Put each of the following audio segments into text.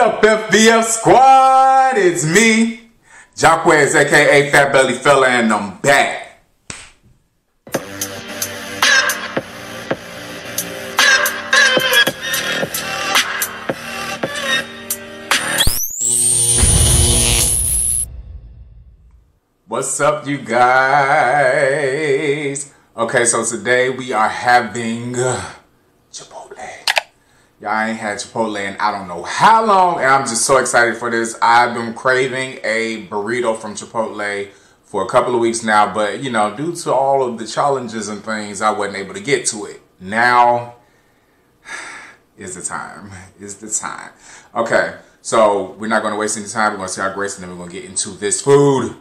up, FBF squad? It's me, Jacques, aka Fat Belly Fella, and I'm back. What's up, you guys? Okay, so today we are having Chipotle. Y'all ain't had Chipotle in I don't know how long, and I'm just so excited for this. I've been craving a burrito from Chipotle for a couple of weeks now, but you know, due to all of the challenges and things, I wasn't able to get to it. Now is the time. Is the time. Okay, so we're not to waste any time. We're to see our grace, and then we're to get into this food.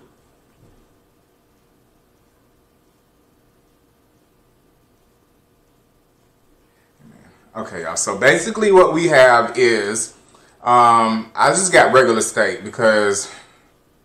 Okay, y'all. So basically, what we have is um, I just got regular steak because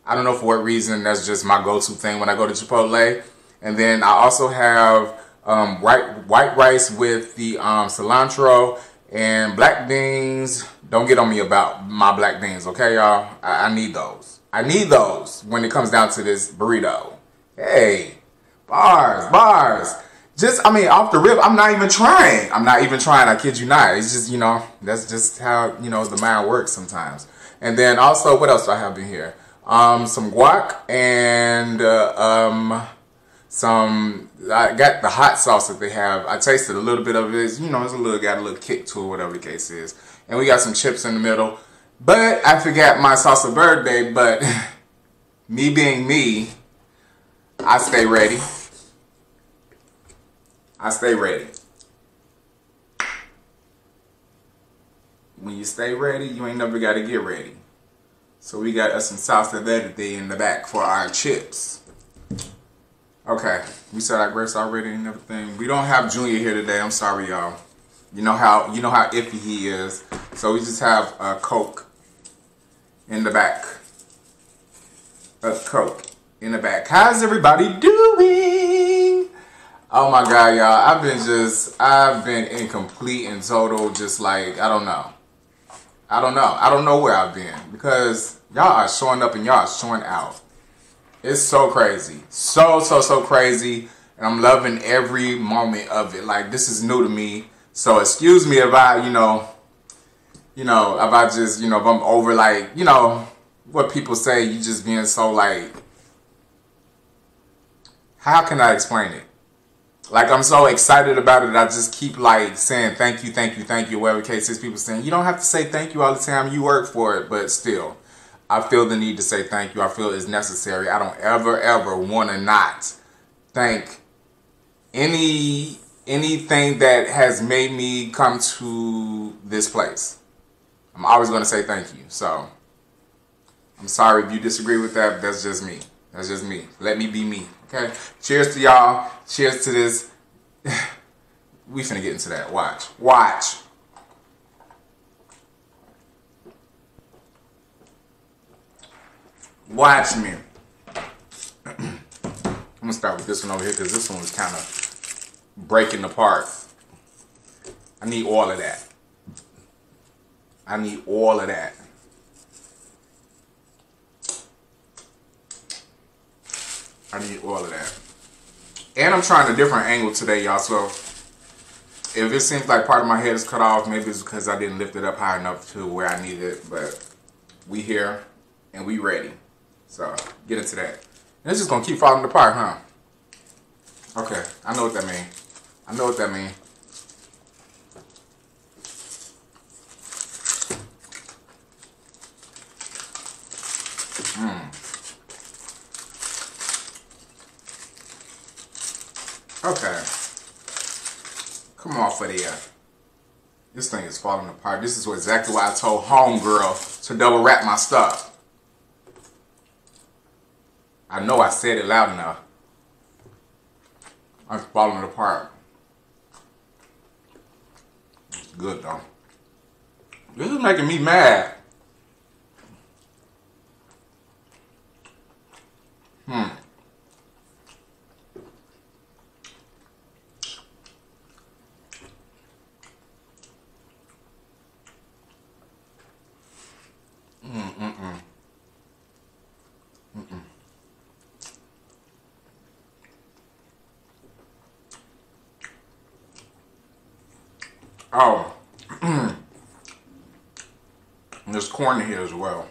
I don't know for what reason. That's just my go-to thing when I go to Chipotle. And then I also have um, white white rice with the um, cilantro and black beans. Don't get on me about my black beans, okay, y'all? I, I need those. I need those when it comes down to this burrito. Hey, bars, bars just I mean off the rip, I'm not even trying. I'm not even trying. I kid you not. It's just you know that's just how you know the mind works sometimes. And then also, what else do I have in here? Um, some guac and uh, um, some. I got the hot sauce that they have. I tasted a little bit of it. You know, it's a little got a little kick to it, whatever the case is. And we got some chips in the middle. But I forgot my salsa verde. But me being me, I stay ready. I stay ready. When you stay ready, you ain't never got to get ready. So we got us some salsa verde in the back for our chips. Okay, we said our grace already and everything. We don't have Junior here today. I'm sorry, y'all. You know how you know how iffy he is. So we just have a Coke in the back. A Coke in the back. How's everybody doing? Oh my god, y'all. I've been just I've been incomplete and total just like I don't know. I don't know. I don't know where I've been because y'all are showing up and y'all are showing out. It's so crazy. So so so crazy and I'm loving every moment of it. Like this is new to me. So excuse me if I, you know, you know, if I just, you know, if I'm over like, you know, what people say you just being so like how can I explain it? Like I'm so excited about it, I just keep like saying thank you, thank you, thank you, whatever case is. People saying you don't have to say thank you all the time. You work for it, but still, I feel the need to say thank you. I feel it's necessary. I don't ever, ever want to not thank any anything that has made me come to this place. I'm always going to say thank you. So I'm sorry if you disagree with that. that's just me. That's just me. Let me be me. Okay. Cheers to y'all. Cheers to this. we finna get into that. Watch. Watch. Watch me. I'm gonna start with this one over here because this one was kind of breaking apart. I need all of that. I need all of that. I need all of that. And I'm trying a different angle today, y'all. So if it seems like part of my head is cut off, maybe it's because I didn't lift it up high enough to where I need it. But we here and we ready. So get into that. And it's just gonna keep falling apart, huh? Okay, I know what that means. I know what that means. Mmm. Okay. Come off of there. This thing is falling apart. This is exactly why I told Homegirl to double wrap my stuff. I know I said it loud enough. I'm falling apart. It's good though. This is making me mad. Hmm. Oh, there's corn here as well.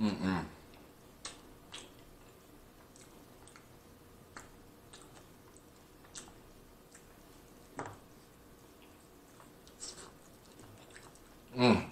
Mm-mm. Mm.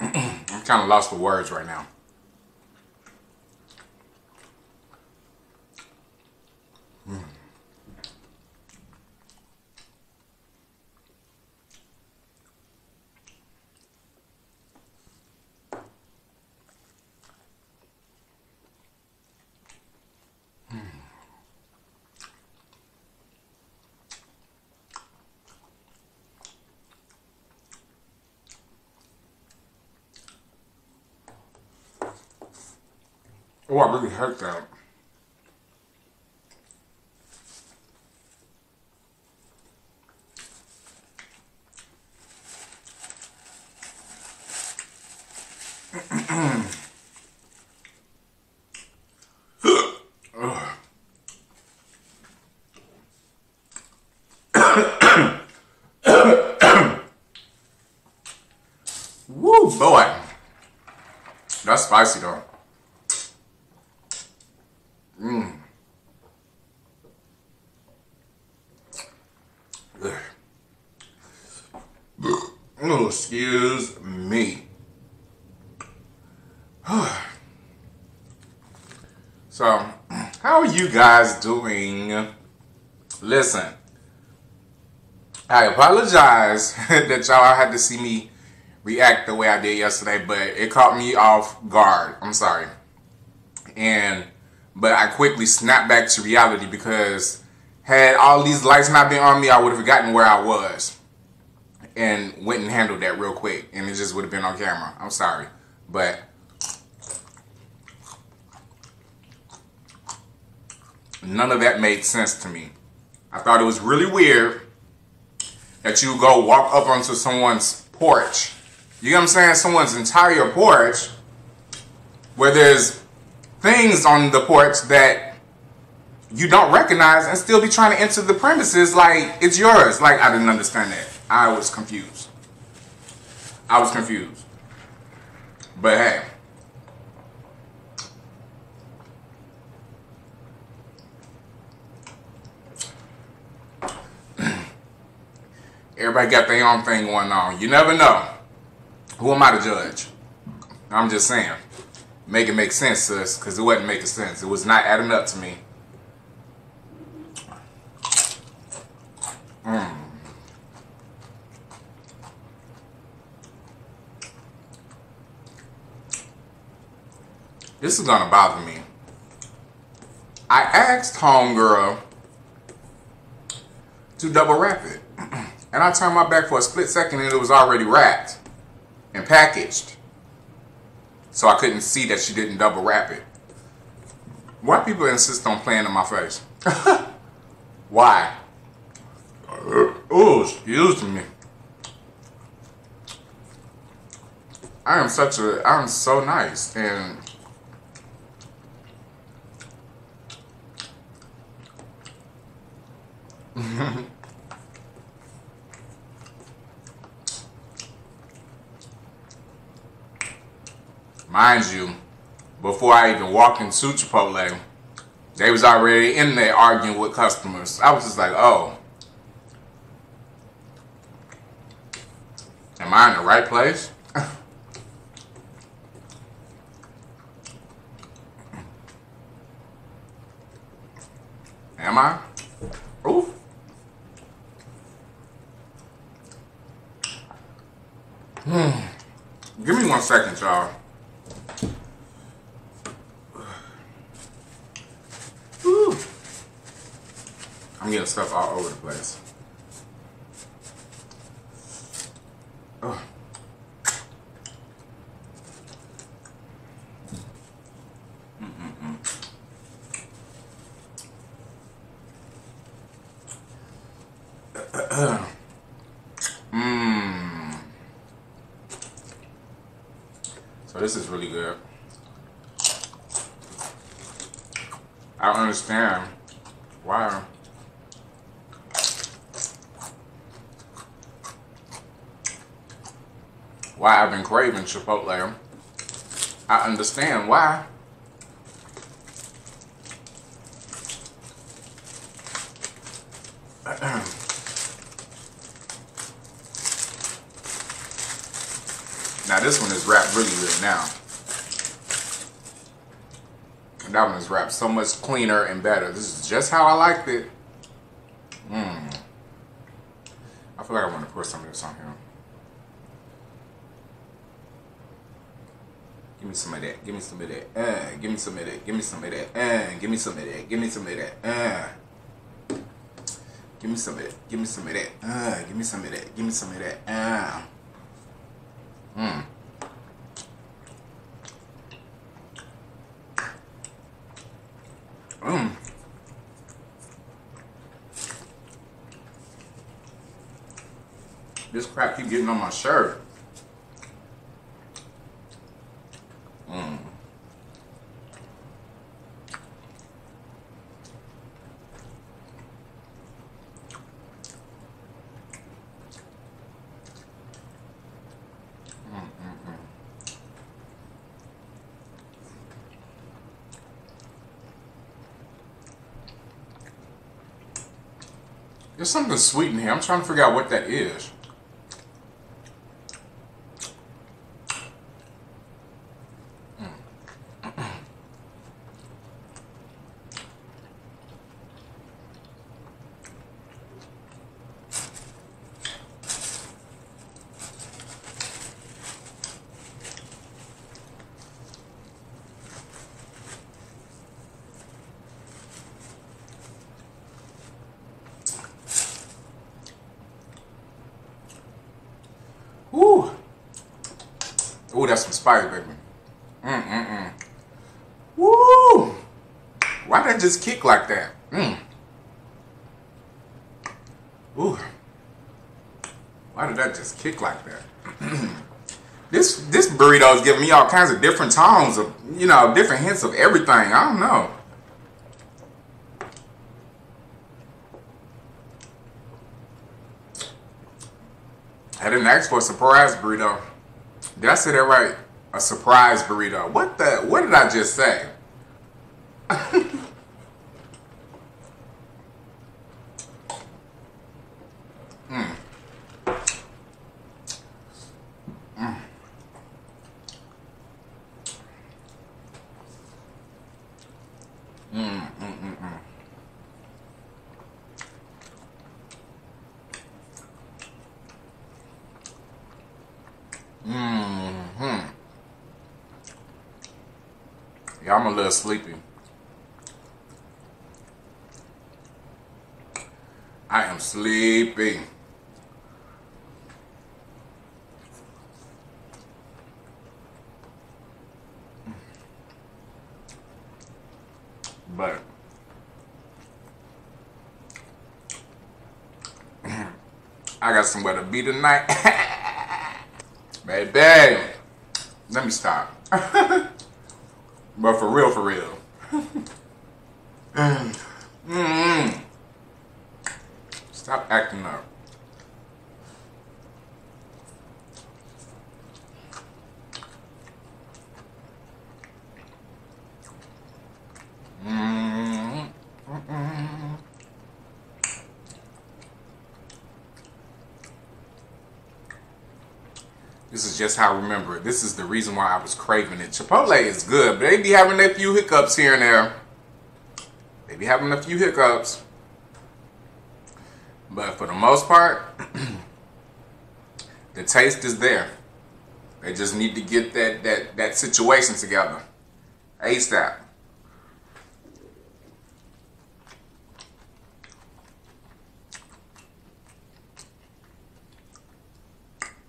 I'm kind of lost for words right now. Oh, really hurt that. Woo, boy. That's spicy though. Oh, excuse me. So, how are you guys doing? Listen, I apologize that y'all had to see me react the way I did yesterday, but it caught me off guard. I'm sorry. And, but I quickly snapped back to reality because had all these lights not been on me, I would have forgotten where I was and went and handled that real quick and it just would have been on camera. I'm sorry. But none of that made sense to me. I thought it was really weird that you go walk up onto someone's porch. You know what I'm saying? Someone's entire porch where there's things on the porch that you don't recognize and still be trying to enter the premises like it's yours. Like I didn't understand that. I was confused. I was confused. But hey. Everybody got their own thing going on. You never know. Who am I to judge? I'm just saying. Make it make sense, sis, because it wasn't making sense. It was not adding up to me. Mmm. This is gonna bother me. I asked homegirl to double wrap it. And I turned my back for a split second and it was already wrapped and packaged. So I couldn't see that she didn't double wrap it. Why people insist on playing in my face? Why? Oh, excuse me. I am such a, I am so nice and Mind you, before I even walked into Chipotle, they was already in there arguing with customers. I was just like, oh, am I in the right place? am I? Oof. Hmm. Give me one second, y'all. I'm stuff all over the place. Oh. Mmm. So this is really good. I understand why why I've been craving Chipotle. I understand why. now this one is wrapped really good now. And that one is wrapped so much cleaner and better. This is just how I liked it. Mmm. I feel like I want to put some of this on here. Give me some of that. Give me some of that. Uh, give me some of Give me some of that. Uh, give me some of that. Give me some of that. Uh. Give me some of that. Give me some of that. Uh, give me some of that. Give me some of that. Uh. Mmm. Mmm. This crap keep getting on my shirt. There's something sweet in here. I'm trying to figure out what that is. That's some spice, baby. Mm-mm-mm. Woo! Why did that just kick like that? Mm. Ooh. Why did that just kick like that? this this burrito is giving me all kinds of different tones of, you know, different hints of everything. I don't know. I didn't ask for a surprise burrito. Did I say that right? A surprise burrito. What the? What did I just say? mm. Mm. Mm, mm, mm, mm. Mm-hmm. Yeah, I'm a little sleepy. I am sleepy. But I got somewhere to be tonight. Baby, let me stop. but for real, for real. mm -hmm. Stop acting up. This is just how I remember it. This is the reason why I was craving it. Chipotle is good, but they be having a few hiccups here and there. They be having a few hiccups. But for the most part, the taste is there. They just need to get that that that situation together. ASAP.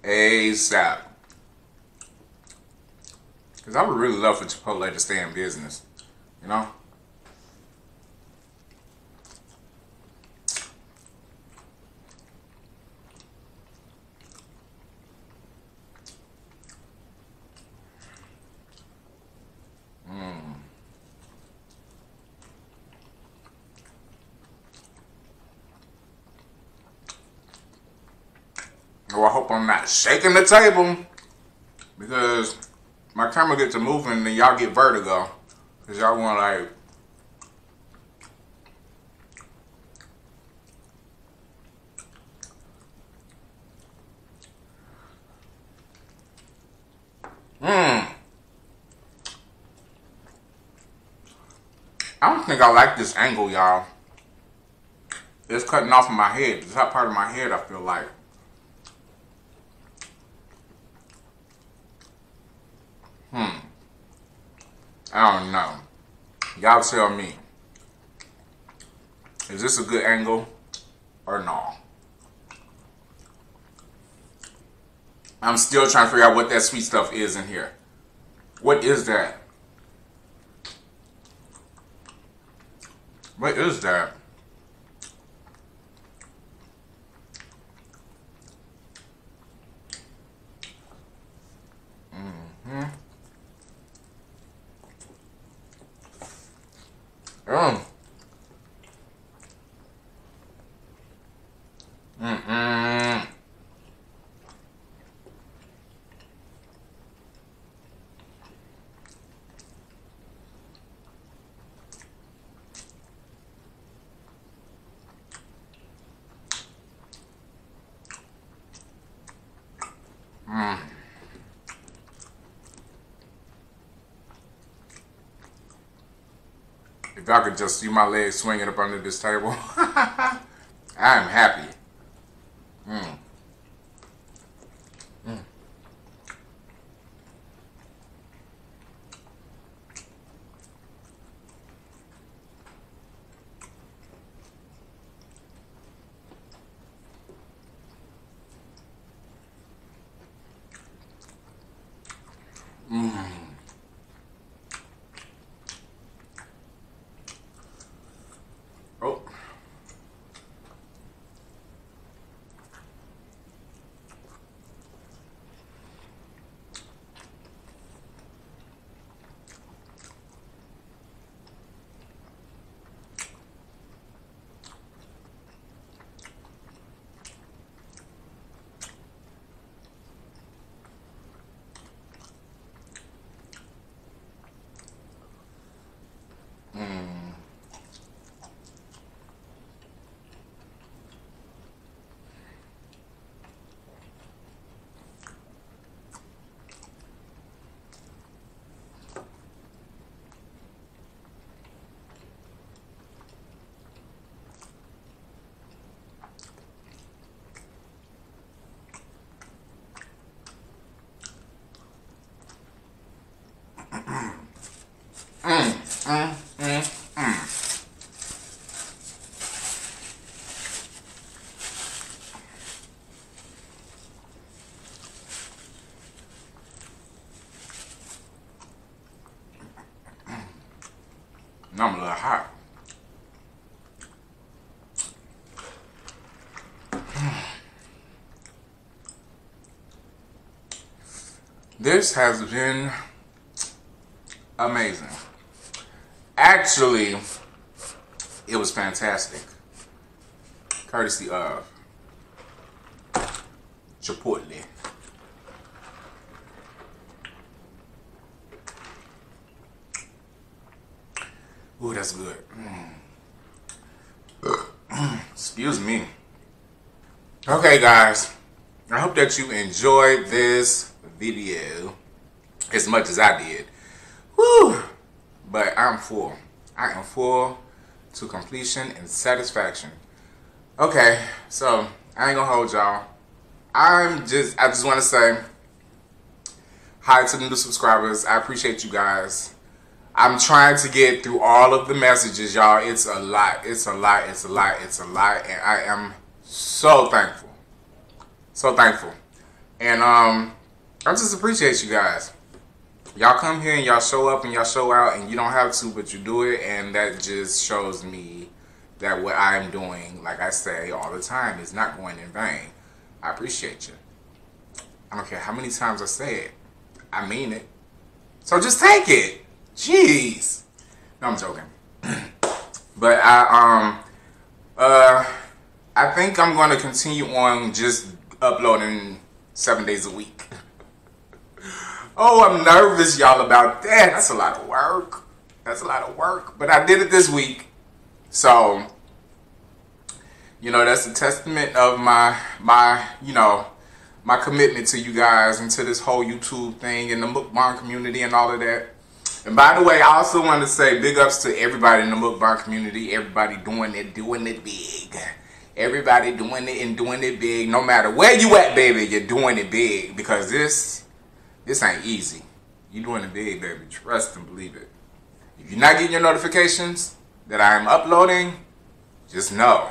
ASAP. Because I would really love for Chipotle to stay in business. You know? Mm. Well, I hope I'm not shaking the table because my camera gets to moving and y'all get vertigo because y'all want like Mmm. I don't think I like this angle, y'all. It's cutting off of my head. The top part of my head, I feel like. Hmm. I don't know. Y'all tell me. Is this a good angle or no? I'm still trying to figure out what that sweet stuff is in here. What is that? What is that? Mm-hmm. Mm. Mm-mm. Mm. If y'all could just see my legs swinging up under this table, I am happy. Mm. Mm. Mm. Oh. Mm. Now I'm a little hot. This has been amazing. Actually, it was fantastic. Courtesy of Chipotle. Ooh, that's good. Mm. Excuse me. Okay, guys. I hope that you enjoyed this video as much as I did. Woo! But I'm full. I am full to completion and satisfaction. Okay, so I ain't gonna hold y'all. I'm just, I just want to say hi to the new subscribers. I appreciate you guys. I'm trying to get through all of the messages, y'all. It's a lot. It's a lot. It's a lot. It's a lot. And I am so thankful. So thankful. And um, I just appreciate you guys. Y'all come here and y'all show up and y'all show out and you don't have to, but you do it. And that just shows me that what I'm doing, like I say all the time, is not going in vain. I appreciate you. I don't care how many times I say it. I mean it. So just take it. Jeez. No, I'm joking. but I um uh I think I'm gonna continue on just uploading seven days a week. oh, I'm nervous, y'all, about that. That's a lot of work. That's a lot of work. But I did it this week. So you know, that's a testament of my my, you know, my commitment to you guys and to this whole YouTube thing and the mukbang community and all of that. And by the way, I also want to say big ups to everybody in the mukbang community. Everybody doing it, doing it big. Everybody doing it and doing it big. No matter where you at, baby, you're doing it big. Because this, this ain't easy. you doing it big, baby. Trust and believe it. If you're not getting your notifications that I am uploading, just know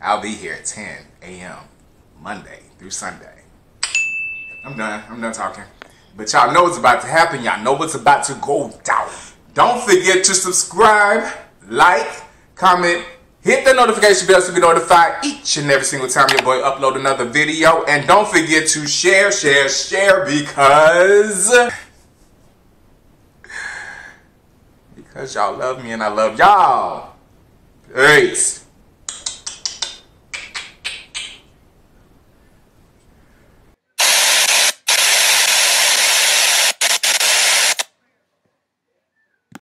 I'll be here at 10 a.m. Monday through Sunday. I'm done. I'm done talking. But y'all know what's about to happen. Y'all know what's about to go down. Don't forget to subscribe, like, comment, hit the notification bell to be notified each and every single time your boy upload another video. And don't forget to share, share, share because... Because y'all love me and I love y'all. Peace.